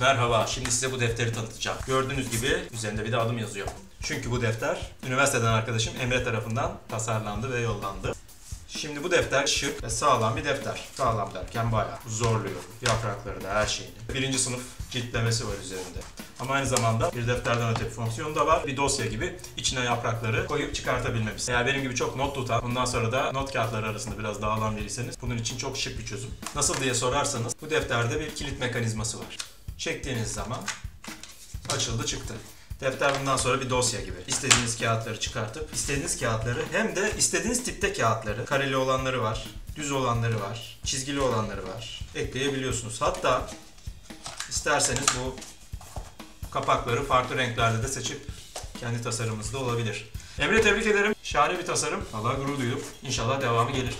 Merhaba, şimdi size bu defteri tanıtacağım. Gördüğünüz gibi üzerinde bir de adım yazıyor. Çünkü bu defter üniversiteden arkadaşım Emre tarafından tasarlandı ve yollandı. Şimdi bu defter şık ve sağlam bir defter. Sağlam derken bayağı zorluyor. Yaprakları da her şeyini. Birinci sınıf ciltlemesi var üzerinde. Ama aynı zamanda bir defterden öte bir fonksiyonu da var. Bir dosya gibi içine yaprakları koyup çıkartabilmemiz. Eğer benim gibi çok not tutan, bundan sonra da not kağıtları arasında biraz dağılan biriyseniz bunun için çok şık bir çözüm. Nasıl diye sorarsanız bu defterde bir kilit mekanizması var. Çektiğiniz zaman açıldı çıktı. Defter bundan sonra bir dosya gibi. İstediğiniz kağıtları çıkartıp istediğiniz kağıtları hem de istediğiniz tipte kağıtları, kareli olanları var, düz olanları var, çizgili olanları var. Ekleyebiliyorsunuz. Hatta isterseniz bu kapakları farklı renklerde de seçip kendi tasarımınızda olabilir. Emre tebrik ederim. Şahane bir tasarım. Allah gurur duydum. İnşallah devamı gelir.